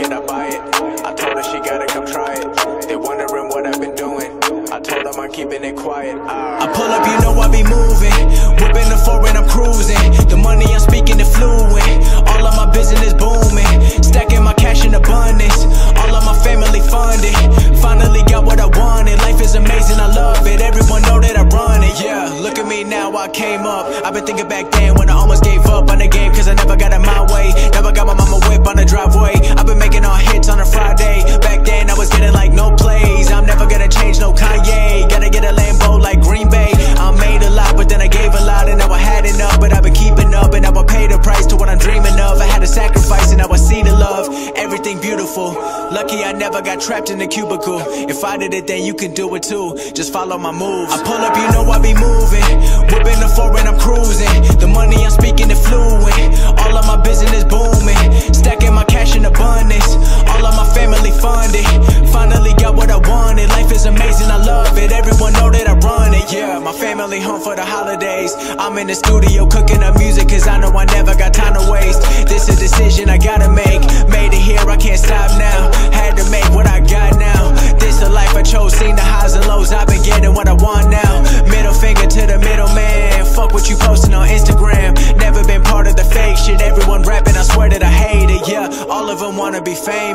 get I it. I told her she gotta come try it. They wondering what I've been doing. I told them I'm keeping it quiet. I pull up, you know I be moving. Whipping the foreign, I'm cruising. The money I'm speaking is fluent. All of my business booming. Stacking my cash in abundance. All of my family funded. Finally got what I wanted. Life is amazing, I love it. Everyone know that I run it. Yeah, look at me now, I came up. I've been thinking back then. Beautiful. Lucky I never got trapped in a cubicle. If I did it, then you can do it too. Just follow my moves. I pull up, you know I be moving. Whipping the foreign, I'm cruising. The money I'm speaking is fluent. The holidays. I'm in the studio cooking up music cause I know I never got time to waste. This a decision I gotta make. Made it here, I can't stop now. Had to make what I got now. This a life I chose, seen the highs and lows. I've been getting what I want now. Middle finger to the middleman. Fuck what you posting on Instagram. Never been part of the fake shit. Everyone rapping, I swear that I hate it. Yeah, all of them wanna be famous.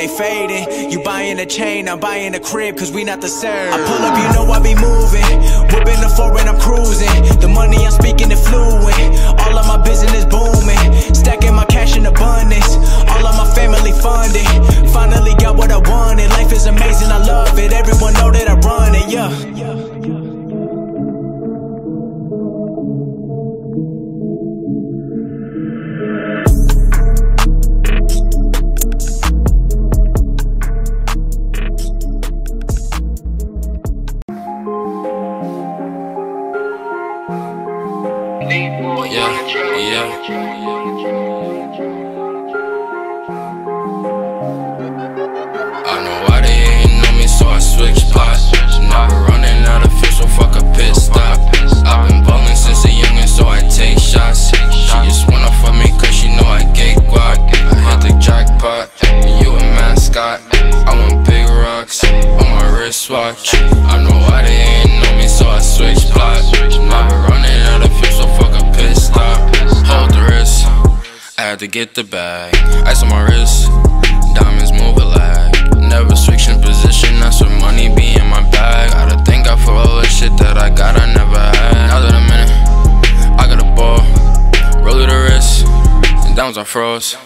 They fading. You buying a chain, I'm buying a crib, cause we not the same. I pull up, you mm. know I be moving. Whipping the foreign, I'm cruising. The money I'm speaking is fluent. All of my business booming. Stacking my cash Yeah. I know why they hating on me, so I switch spots. Never running out of fuel, so fuck a pit stop. I've been ballin' since a youngin', so I take shots. She just wanna fuck me cause she know I get guac. I hit the jackpot, you a mascot. I want big rocks on my wristwatch. To get the bag. Ice on my wrist, diamonds move a lag. Never switching position, that's where money be in my bag. Gotta thank God for all the shit that I got, I never had. Now that I'm in it, I got a ball. Roll to the wrist, and downs on froze.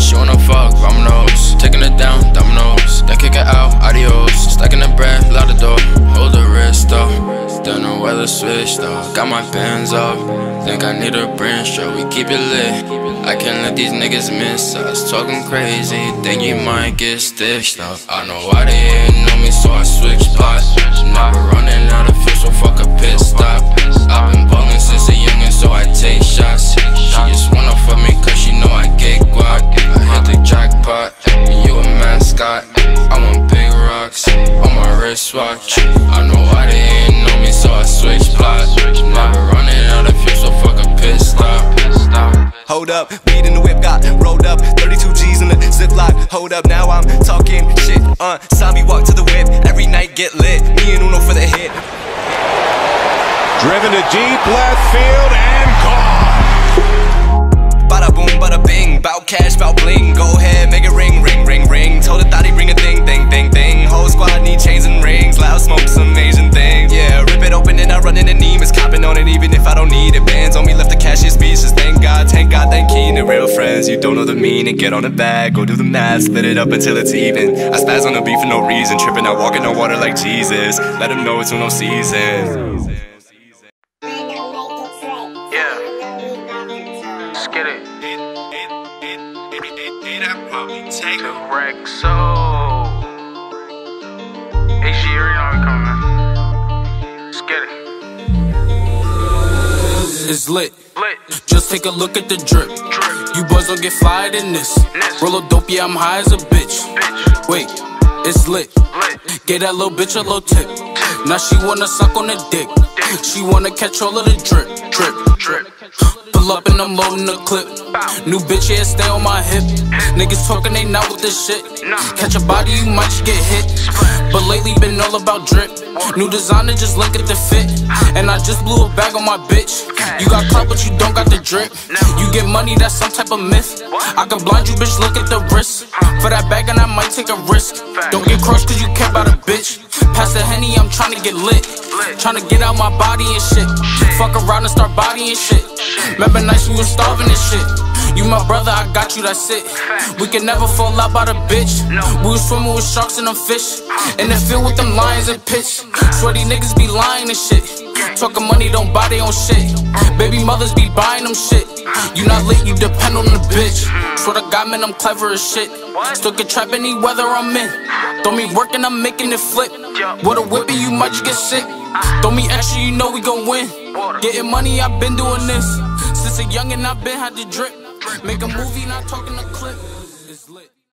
She wanna fuck, vamonos. Taking it down, dominoes. Then kick it out, adios. Stacking the bread, lot of dough. Hold the wrist though. Don't know where the switch though. Got my pants up. Think I need a brain stroke. We keep it lit. I can't let these niggas miss us. Talking crazy, think you might get stitched up. I know why they ain't know me, so I switch spots. Never running out of fuel, so fuck a pit stop. I've been ballin' since a youngin', so I take shots. She just wanna fuck me cause she know I get guac. I hit the jackpot, you a mascot. I want big rocks on my wristwatch. Hold up, weed in the whip got rolled up. 32 G's in the ziplock. Hold up, now I'm talking shit. Uh, zombie walk to the whip. Every night get lit. Me and Uno for the hit. Driven to deep left field and gone. Bada boom, bada bing. Bout cash, bout bling. Go ahead, make it ring, ring, ring, ring. Told the thought he bring a thing, thing, thing, thing. Whole squad need chains and rings. Loud smoke, some God, thank God, thank Keenan. Real friends, you don't know the meaning. Get on the bag, go do the math, split it up until it's even. I spaz on the beat for no reason. Tripping out, walking on water like Jesus. Let him know it's no season. Yeah. Get it. Correct. So, HG, you already we coming, It's lit. Just take a look at the drip. You boys don't get fired in this. Roll a dope, yeah, I'm high as a bitch. Wait, it's lit. Lit. Get that little bitch a little tip. Now she wanna suck on the dick. She wanna catch all of the drip, drip, drip. Pull up and I'm loading the clip. New bitch, yeah, stay on my hip. Niggas talking, they not with this shit. Catch a body, you might just get hit. But lately been all about drip. New designer, just look at the fit. And I just blew a bag on my bitch. You got clout, but you don't got the drip. You get money, that's some type of myth. I can blind you, bitch, look at the wrist. For that bag, and I might take a risk. Don't get crushed, cause you care about a bitch. Pass the henny, I'm tryna get lit. Tryna get out my body and shit. Fuck around and start bodying shit. Remember nights we was starving and shit. You my brother, I got you, that's it. We can never fall out by the bitch. We was swimming with sharks and them fish. In the field with them lions and pitch. Sweaty niggas be lying and shit. Talking money, don't buy they own shit. Baby mothers be buying them shit. You not lit, you depend on the bitch. Swear to God, man, I'm clever as shit. Still can trap any weather I'm in. Throw me working, I'm making it flip. With a whippy, you might just get sick. Throw me extra, you know we gon' win. Getting money, I've been doing this. Since a youngin', I've been had the drip. Make a movie, not talking a clip. It's lit.